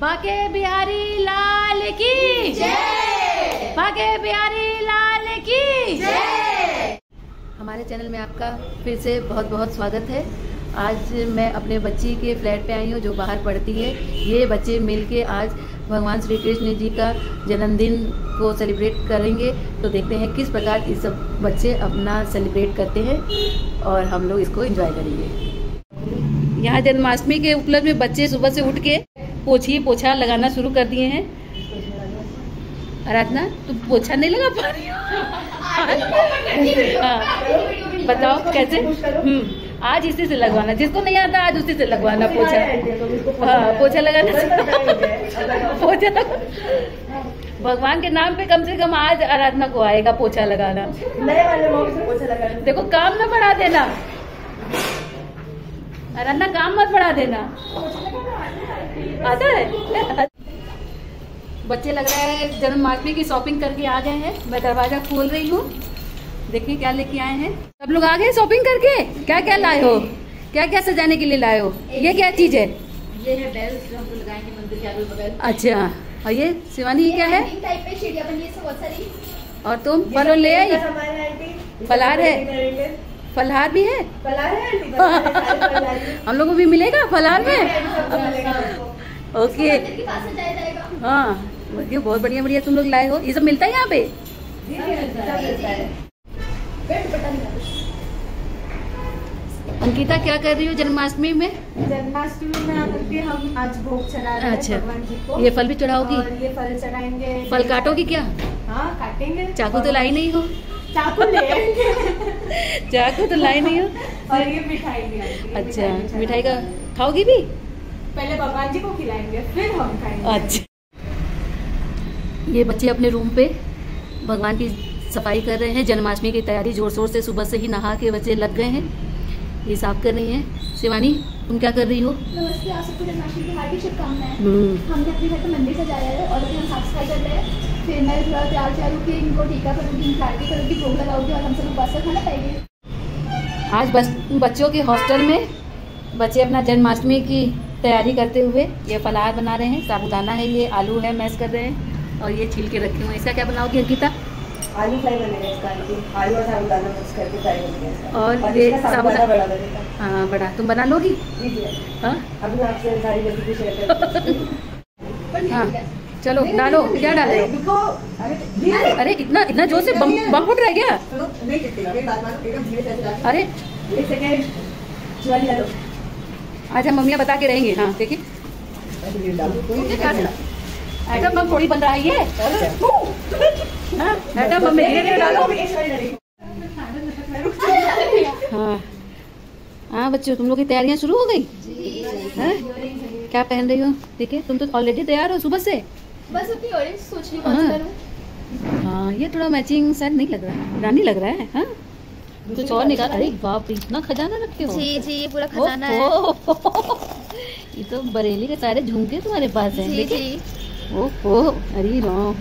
बाके बिहारी लाल की जय। बाके बिहारी लाल की जय। हमारे चैनल में आपका फिर से बहुत बहुत स्वागत है। आज मैं अपने बच्ची के फ्लैट पे आई हूँ, जो बाहर पढ़ती है। ये बच्चे मिलके आज भगवान श्री कृष्ण जी का जन्मदिन को सेलिब्रेट करेंगे। तो देखते हैं किस प्रकार ये सब बच्चे अपना सेलिब्रेट करते हैं और हम लोग इसको एंजॉय करेंगे। यहाँ जन्माष्टमी के उपलक्ष्य में बच्चे सुबह से उठ के पोछी पोछा लगाना शुरू कर दिए हैं। आराधना तुम पोछा नहीं लगा पा रही हो? बताओ कैसे? हम्म। आज इसी से लगवाना। जिसको नहीं आता आज उसी से लगवाना पोछा। हाँ पोछा लगाना पोछा। भगवान के नाम पे कम से कम आज आराधना को आएगा पोछा लगाना। नए वाले से पोछा लगा देखो काम ना बढ़ा देना। आराधना काम मत बढ़ा देना। आता है? बच्चे लग रहा है जन्माष्टमी की शॉपिंग करके आ गए हैं। मैं दरवाज़ा खोल रही हूँ। देखिए क्या लेके आए हैं। सब लोग आ गए शॉपिंग करके? क्या क्या लाए हो? क्या क्या सजाने के लिए लाए हो? ये क्या चीज़ है? ये है बेल जो हम लगाएँगे मंदिर के बगल अच्छा। और ये शिवानी ये क्या है? और तुम फल ले आई? फलाहार है? फलहार भी है। हम लोग को भी मिलेगा फलहार में। ओके। हाँ ये बहुत बढ़िया बढ़िया तुम लोग लाए हो। ये सब मिलता है यहाँ पे? अंकिता क्या कर रही हो जन्माष्टमी में? जन्माष्टमी में आकर के हम आज भोग चढ़ा रहे हैं अच्छा। भगवान जी को। ये फल भी चढ़ाओगी? ये फल चढ़ाएँगे। फल काटोगी क्या? हाँ काटेंगे। चाकू तो लाई नहीं हो। चाकू ले चाकू तो लाई नहीं हो। और ये मिठाई भी अच्छा मिठाई का खाओगी भी? पहले भगवान जी को खिलाएँगे फिर हम खाएँगे। अच्छा। ये बच्चे अपने रूम पे भगवान की सफ़ाई कर रहे हैं। जन्माष्टमी की तैयारी ज़ोर शोर से सुबह से ही नहा के बच्चे लग गए हैं। ये साफ़ कर रही हैं। शिवानी तुम क्या कर रही हो? नमस्ते आप सबको जन्माष्टमी की हार्दिक शुभकामनाएँ। हम्म, हमने अपने घर का मंदिर सजाया है और अभी हम साफ़ सफ़ाई कर रहे हैं। फिर मैं थोड़ा तैयार तैयार होकर इनको टीका करूँगी इनकी करूँगी भोग लगाऊँगी और हम सब उपवास का खाना खाएँगे। आज बस बच्चों के हॉस्टल में बच्चे अपना जन्माष्टमी की तैयारी करते हुए ये फलाहार बना रहे हैं। साबुदाना है ये आलू है मैश कर रहे हैं और ये छिलके रखे हुए हैं। इसका क्या बनाओगी अंकिता? आलू फ्राई बनेगा इसका आलू और साबुदाना मिक्स करके फ्राई बनेगा और ये साबुदाना साबुदाना- बड़ा बनेगा। हाँ बड़ा। तुम बना लोगी? हाँ? अभी आपसे सारी रेसिपी शेयर करती हाँ। चलो डालो। क्या डाले? अरे अरे इतना इतना ज़ोर से बम बम फुट रहा है क्या। अरे एक सेकंड ज्वाली डालो आज हम मम्मियाँ बता के रहेंगे। हाँ देखिए। बम थोड़ी बन रहा है ये। हाँ बम धीरे धीरे डालो। हाँ। हाँ बच्चों तुम लोग की तैयारियाँ शुरू हो गई? हैं? क्या पहन रही हो? देखिए तुम तो ऑलरेडी तैयार हो सुबह से। बस अपनी ऑरेंज सोच रही हूँ। हाँ। हाँ ये थोड़ा मैचिंग शायद नहीं लग रहा है। रानी लग रहा है हाँ? कुछ और निकाल अरे बाप रे इतना खजाना रखे हो। जी जी ये पूरा ओ, खजाना है। ये तो बरेली के सारे झुमके तुम्हारे पास हैं जी जी। ओहो अरे राम।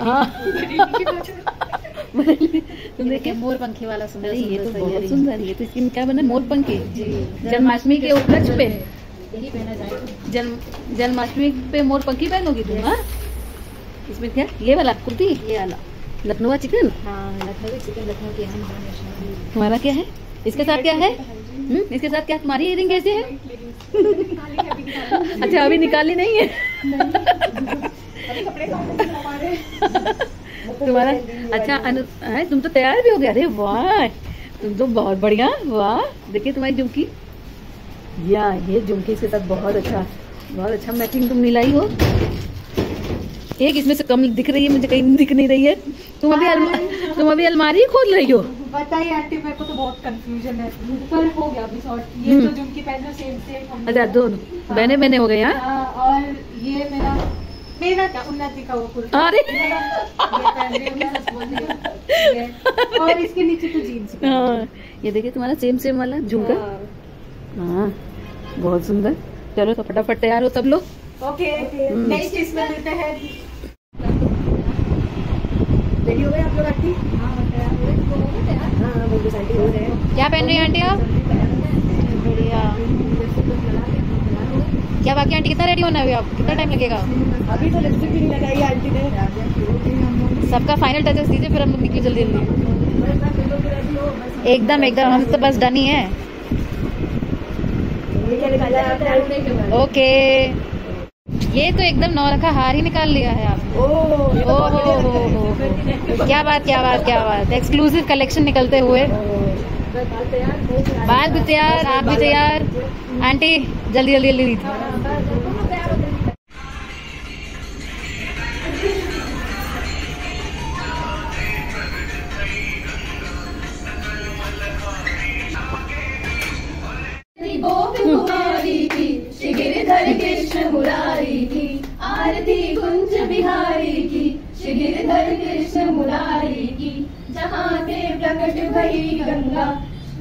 हाँ। बरेली तुम देखिए मोर पंखे वाला सुंदर ये तो बहुत सुंदर ये तो इसकी क्या बना? मोर पंखी? जन्माष्टमी के उपलक्ष्य पे? यही पहना जाएगा जन्म जन्माष्टमी पे मोर पंखी पहनोगी तुम हाँ? इसमें क्या? ये वाला कुर्ती? ये वाला। लखनऊ चिकन? हाँ लखनऊ चिकन लखनऊ के हम तुम्हारा क्या है? इसके साथ क्या है? हम्म, इसके साथ क्या? तुम्हारी इयरिंग कैसे है? अच्छा अभी निकाली नहीं है। तुम्हारा अच्छा अनु तुम तो तैयार भी हो गया अरे वाह तुम तो बहुत बढ़िया वाह। देखिए तुम्हारी झुमकी। या ये झुमकी इसके साथ बहुत अच्छा बहुत अच्छा मैचिंग तुम लाई हो। एक इसमें से कम दिख रही है मुझे कहीं दिख नहीं रही है। तुम अभी तुम अभी अलमारी ही खोल रही हो? बताइए आंटी मेरे को तो बहुत कंफ्यूजन है। पर हो गया अभी सॉर्ट ये हम्म। तो जिनकी पहले सेम सेम अच्छा दोनों बहने बहने हो गए यहाँ हाँ, और ये मेरा मेरा क्या? उन्नति का वो कुर्ता। अरे! पहन हूँ, हूँ। और इसके नीचे तो जीन्स हाँ ये देखिए तुम्हारा सेम सेम वाला झुमका। हाँ। बहुत सुंदर। चलो तो फटाफट तैयार हो सब लोग। ओके। नेक्स्ट इसमें मिलते हैं रेडी हो गए आप लोग आंटी हाँ बिल्कुल आंटी हो गए क्या पहन रही हैं आंटी आप बढ़िया क्या बाकी आंटी कितना रेडी होना है अभी आप कितना टाइम लगेगा अभी तो लिपस्टिक भी नहीं लगाई आंटी ने सबका फाइनल टचेस दीजिए फिर हम लोग निकले जल्दी जल्दी एकदम एकदम हम तो बस डन ही है ओके ये तो एकदम नौरखा हार ही निकाल लिया है आप ओ ओ हो हो हो क्या बात क्या बात क्या बात। एक्सक्लूसिव कलेक्शन निकलते हुए। बाल भी तैयार आप भी तैयार। आंटी जल्दी जल्दी जल्दी गिरिधर कृष्ण मुरारी प्रकट गंगा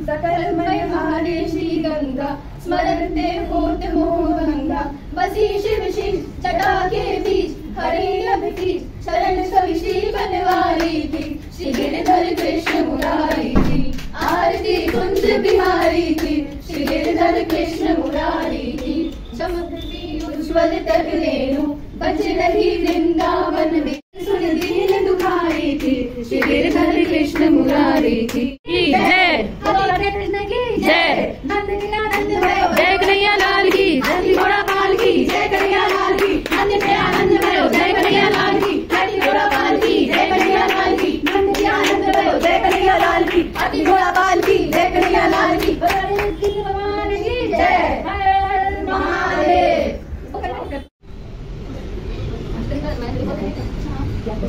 सकल मय हारे श्री गंगा स्मरते होत मोह गंगा बसी शिव शिव जटा के बीच हरे अभिषेक शरण सभी श्री बनवारी की श्री गिरिधर कृष्ण मुरारी की आरती कुंज बिहारी की श्री गिरिधर कृष्ण मुरारी की चमकती तक रेणु बच रही वृंदावन में सुन दीन दुखारी थी श्री गिरिधर कृष्ण मुरारी की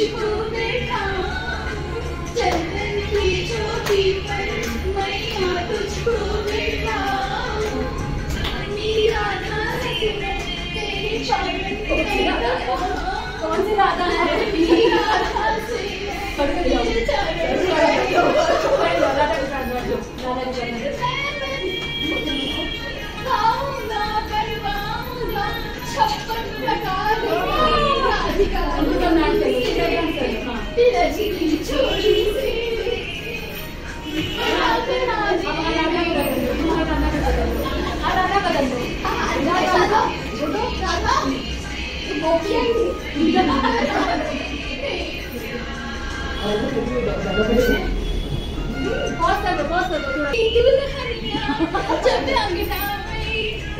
मैया तुझको चंदन की चोटी पर मैया तुझको बैठा राधा है तेरे चरण को कौन सी राधा है? राधा से तेरे चरण छप्पन प्रकार राधिका विरज की छोरी से राधा राधा राधा गोपियाँ जब अंगना में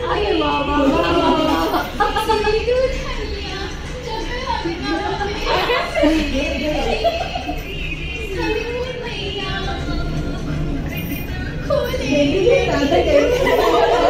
अरे वाह वाह वाह दुल्हनिया जब अंगना में सभी मैया खोले राधिका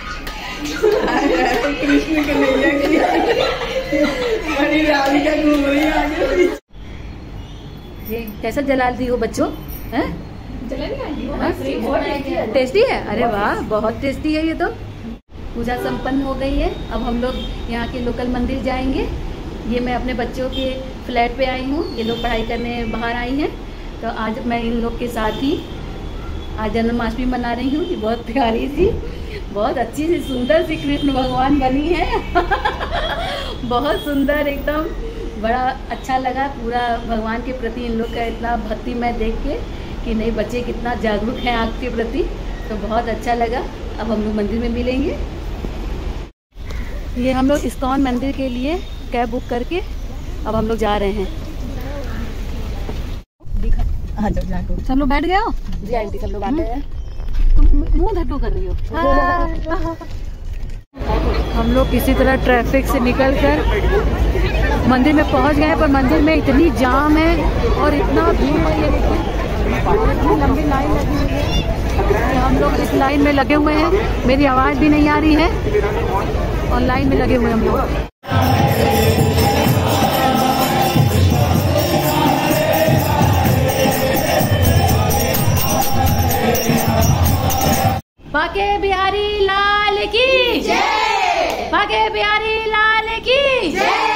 कृष्ण कैसा जलाल दी हो बच्चों? हैं? टेस्टी है? अरे वाह, बहुत टेस्टी है ये तो। पूजा संपन्न हो गई है। अब हम लोग यहाँ के लोकल मंदिर जाएँगे। ये मैं अपने बच्चों के फ्लैट पे आई हूँ। ये लोग पढ़ाई करने बाहर आई हैं। तो आज मैं इन लोग के साथ ही आज जन्माष्टमी मना रही हूँ। ये बहुत प्यारी सी बहुत अच्छी सी सुंदर सी कृष्ण भगवान बनी है। बहुत सुंदर एकदम बड़ा अच्छा लगा पूरा भगवान के प्रति इन लोग का इतना भक्ति मैं देख के कि नहीं बच्चे कितना जागरूक हैं आग के प्रति तो बहुत अच्छा लगा। अब हम लोग मंदिर में मिलेंगे। ये हम लोग इस्कॉन मंदिर के लिए कैब बुक करके अब हम लोग जा रहे हैं। हाँ जब जाको सब लोग बैठ गए हो? जी आंटी सब लोग आते हैं। तुम मुँह कर रही हो। हम लोग किसी तरह ट्रैफ़िक से निकलकर मंदिर में पहुँच गए पर मंदिर में इतनी जाम है और इतना भीड़ है इतनी लंबी लाइन लगी हुई है। हम लोग इस लाइन में लगे हुए हैं। मेरी आवाज़ भी नहीं आ रही है। और लाइन में लगे हुए हैं हम लोग। बाके बिहारी लाल की जय। बाके बिहारी लाल की जय।